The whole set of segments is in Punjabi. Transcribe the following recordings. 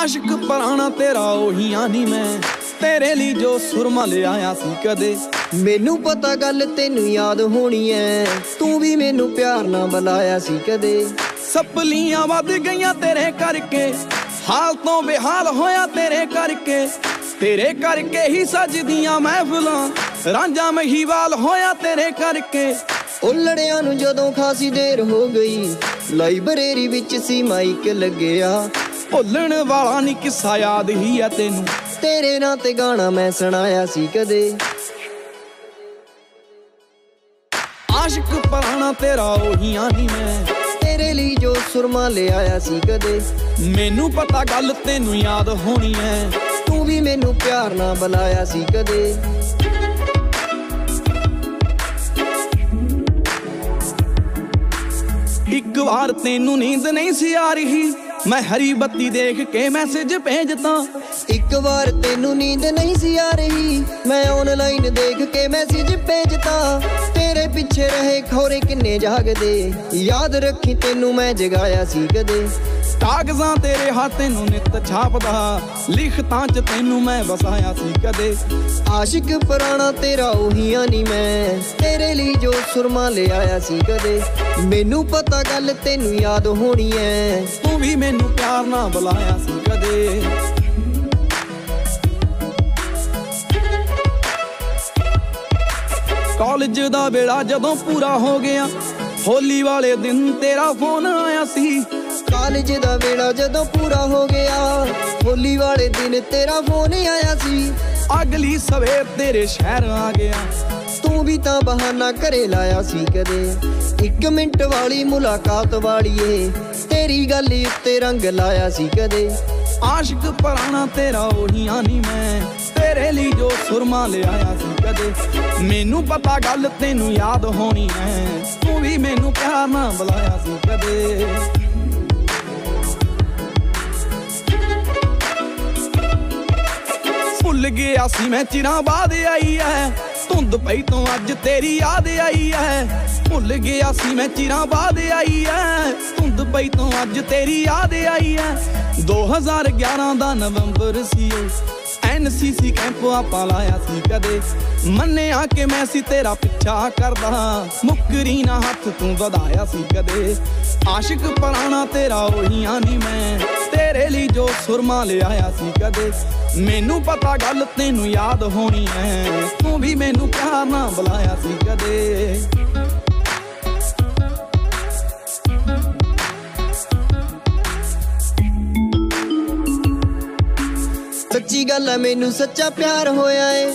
ਆਸ਼ਿਕ ਪਰਾਣਾ ਤੇਰਾ ਉਹੀ ਨਹੀਂ ਮੈਂ। ਤੇਰੇ ਲਈ ਜੋ ਸੁਰਮਾ ਲਿਆਇਆ ਸੀ ਕਦੇ। ਮੈਨੂੰ ਪਤਾ ਗੱਲ ਤੈਨੂੰ ਯਾਦ ਹੋਣੀ ਐ। ਤੂੰ ਵੀ ਮੈਨੂੰ ਪਿਆਰ ਨਾਲ ਬੁਲਾਇਆ ਸੀ ਕਦੇ। ਸਪਲੀਆਂ ਵੱਧ ਗਈਆਂ ਤੇਰੇ ਕਰਕੇ। ਹਾਲ ਤੋਂ ਬੇਹਾਲ ਹੋਇਆ ਤੇਰੇ ਕਰਕੇ। ਤੇਰੇ ਕਰਕੇ ਹੀ ਸਜਦੀਆਂ ਮਹਿਫਲਾਂ। ਰਾਂਝਾ ਮਹੀਵਾਲ ਹੋਇਆ ਤੇਰੇ ਕਰਕੇ। ਉਲੜਿਆਂ ਨੂੰ ਜਦੋਂ ਖਾਸੀ ਦੇਰ ਹੋ ਗਈ। ਲਾਇਬ੍ਰੇਰੀ ਵਿੱਚ ਸੀ ਮਾਈਕ ਲੱਗਿਆ। ਭੁੱਲਣ ਵਾਲਾ ਨਹੀਂ ਕਿੱਸਾ ਯਾਦ ਹੀ ਆ ਤੈਨੂੰ। ਤੇਰੇ ਨਾਂ ਤੇ ਗਾਣਾ ਮੈਂ ਸੁਣਾਇਆ ਸੀ ਕਦੇ। ਆਸ਼ਿਕ ਪਰਾਣਾ ਤੇਰਾ ਉਹੀ ਨਹੀਂ ਮੈਂ। ਤੇਰੇ ਲਈ ਜੋ ਸੁਰਮਾ ਲਿਆਇਆ ਸੀ ਕਦੇ। ਮੈਨੂੰ ਪਤਾ ਗੱਲ ਤੈਨੂੰ ਯਾਦ ਹੋਣੀ ਐ। ਤੂੰ ਵੀ ਮੈਨੂੰ ਪਿਆਰ ਨਾਲ ਬੁਲਾਇਆ ਸੀ ਕਦੇ। ਇੱਕ ਵਾਰ ਤੈਨੂੰ ਨੀਂਦ ਨਹੀਂ ਸੀ ਆ ਰਹੀ। ਮੈਂ ਹਰੀ ਬੱਤੀ ਦੇਖ ਕੇ ਮੈਸੇਜ ਭੇਜਤਾ। ਇੱਕ ਵਾਰ ਤੈਨੂੰ ਨੀਂਦ ਨਹੀਂ ਸੀ ਆ ਰਹੀ, ਮੈਂ ਆਨਲਾਈਨ ਦੇਖ ਕੇ ਮੈਸੇਜ ਭੇਜਤਾ। ਤੇਰੇ ਪਿੱਛੇ ਰਹੇ ਖੋਰੇ ਕਿੰਨੇ ਜਾਗਦੇ, ਯਾਦ ਰੱਖੀ ਤੈਨੂੰ ਮੈਂ ਜਗਾਇਆ ਸੀ ਕਦੇ। ਕਾਗਜ਼ਾਂ ਤੇਰੇ ਹੱਥ ਨੂੰ ਨਿੱਤ ਛਾਪਦਾ। ਲਿਖਤਾਂ 'ਚ ਤੈਨੂੰ ਮੈਂ ਵਸਾਇਆ ਸੀ ਕਦੇ। ਆਸ਼ਿਕ ਪੁਰਾਣਾ ਤੇਰਾ ਉਹੀ ਨਹੀਂ ਮੈਂ। ਤੇਰੇ ਲਈ ਜੋ ਸੁਰਮਾ ਲਿਆਇਆ ਸੀ ਕਦੇ। ਮੈਨੂੰ ਪਤਾ ਗੱਲ ਤੈਨੂੰ ਯਾਦ ਹੋਣੀ ਐ। ਤੂੰ ਵੀ ਮੈਨੂੰ ਪਿਆਰ ਨਾਲ ਬੁਲਾਇਆ ਸੀ ਕਦੇ। ਕਾਲਜ ਦਾ ਵੇਲਾ ਜਦੋਂ ਪੂਰਾ ਹੋ ਗਿਆ। ਹੋਲੀ ਵਾਲੇ ਦਿਨ ਤੇਰਾ ਫੋਨ ਆਇਆ ਸੀ। ਕਾਲਜ ਦਾ ਵੇਲਾ ਜਦੋਂ ਪੂਰਾ ਹੋ ਗਿਆ। ਹੋਲੀ ਵਾਲੇ ਦਿਨ ਤੇਰਾ ਫੋਨ ਆਇਆ ਸੀ। ਅਗਲੀ ਸਵੇਰ ਤੇਰੇ ਸ਼ਹਿਰ ਆ ਗਿਆ। ਤੂੰ ਵੀ ਤਾਂ ਬਹਾਨਾ ਘਰੇ ਲਾਇਆ ਸੀ ਕਦੇ। ਇੱਕ ਮਿੰਟ ਵਾਲੀ ਮੁਲਾਕਾਤ ਵਾਲੀਏ ਤੇਰੀ ਗੱਲ ਉੱਤੇ ਰੰਗ ਲਾਇਆ ਸੀ ਕਦੇ। ਆਸ਼ਿਕ ਪਰਾਣਾ ਤੇਰਾ ਉਹੀ ਨਹੀਂ ਮੈਂ ਤੇਰੇ ਲਈ ਜੋ ਸੁਰਮਾ ਲਿਆਇਆ ਸੀ ਕਦੇ। ਮੈਨੂੰ ਪਤਾ ਗੱਲ ਤੈਨੂੰ ਯਾਦ ਹੋਣੀ ਐ ਤੂੰ ਵੀ ਮੈਨੂੰ ਪਿਆਰ ਨਾਲ ਬੁਲਾਇਆ ਸੀ ਕਦੇ। ਗਿਆ ਸੀ ਮੈਂ ਚਿਰਾਂ ਬਾਅਦ ਆਈ ਐ। ਧੁੰਦ ਪਈ ਤੋਂ ਅੱਜ ਤੇਰੀ ਯਾਦ ਆਈ ਐ। ਭੁੱਲ ਗਿਆ ਸੀ ਮੈਂ ਚਿਰਾਂ ਬਾਅਦ ਆਈ ਐ। ਧੁੰਦ ਪਈ ਤੋਂ ਅੱਜ ਤੇਰੀ ਯਾਦ ਆਈ ਐ। 2011 ਦਾ ਨਵੰਬਰ ਸੀ ਐਨਸੀਸੀ ਕੈਂਪ ਆਪਾਂ ਲਾਇਆ ਸੀ ਕਦੇ। ਮੰਨਿਆ ਕਿ ਮੈਂ ਸੀ ਤੇਰਾ ਪਿੱਛਾ ਕਰਦਾ। ਮੁੱਕਰੀ ਨਾ ਹੱਥ ਤੂੰ ਵਧਾਇਆ ਸੀ ਕਦੇ। ਆਸ਼ਿਕ ਪਰਾਣਾ ਤੇਰਾ ਉਹੀ ਨਹੀਂ ਮੈਂ। ਤੇਰੇ ਲਈ ਜੋ ਸੁਰਮਾ ਲਿਆਇਆ ਸੀ ਕਦੇ। ਮੈਨੂੰ ਪਤਾ ਗੱਲ ਤੈਨੂੰ ਯਾਦ ਹੋਣੀ ਐ। ਤੂੰ ਵੀ ਮੈਨੂੰ ਪਿਆਰ ਨਾਲ ਬੁਲਾਇਆ ਸੀ ਕਦੇ। ਸੱਚੀ ਗੱਲ ਐ, ਮੈਨੂੰ ਸੱਚਾ ਪਿਆਰ ਹੋਇਆ ਏ।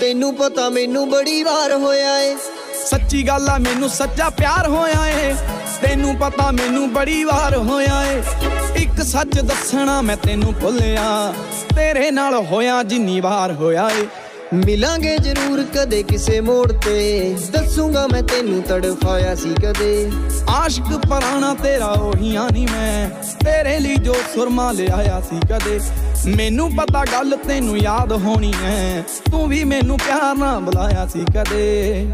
ਤੈਨੂੰ ਪਤਾ ਮੈਨੂੰ ਬੜੀ ਵਾਰ ਹੋਇਆ ਏ। ਸੱਚੀ ਗੱਲ ਆ ਮੈਨੂੰ ਸੱਚਾ ਪਿਆਰ ਹੋਇਆ ਏ। ਤੈਨੂੰ ਪਤਾ ਮੈਨੂੰ ਬੜੀ ਵਾਰ ਹੋਇਆ ਏ। ਇੱਕ ਸੱਚ ਦੱਸਣਾ ਮੈਂ ਤੈਨੂੰ ਭੁੱਲਿਆ। ਤੇਰੇ ਨਾਲ ਹੋਇਆ ਜਿੰਨੀ ਵਾਰ ਹੋਇਆ ਏ। ਮਿਲਾਂਗੇ ਜ਼ਰੂਰ ਕਦੇ ਕਿਸੇ ਮੋੜ ਤੇ। ਦੱਸੂਗਾ ਮੈਂ ਤੈਨੂੰ ਤੜਫਾਇਆ ਸੀ ਕਦੇ। ਆਸ਼ਿਕ ਪਰਾਣਾ ਤੇਰਾ ਉਹੀ ਨਹੀਂ ਮੈਂ। ਤੇਰੇ ਲਈ ਜੋ ਸੁਰਮਾ ਲਿਆਇਆ ਸੀ ਕਦੇ। ਮੈਨੂੰ ਪਤਾ ਗੱਲ ਤੈਨੂੰ ਯਾਦ ਹੋਣੀ ਐ। ਤੂੰ ਵੀ ਮੈਨੂੰ ਪਿਆਰ ਨਾਲ ਬੁਲਾਇਆ ਸੀ ਕਦੇ।